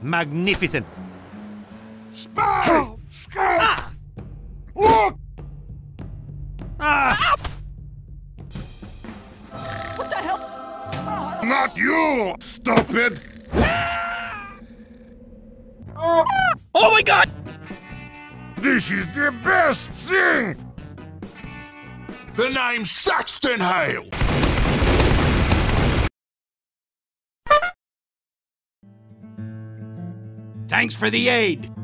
Magnificent. Spy! Scout! Look! Ah! What the hell? Not you, stupid! Oh my god! This is the best thing! The name Saxton Hale. Thanks for the aid.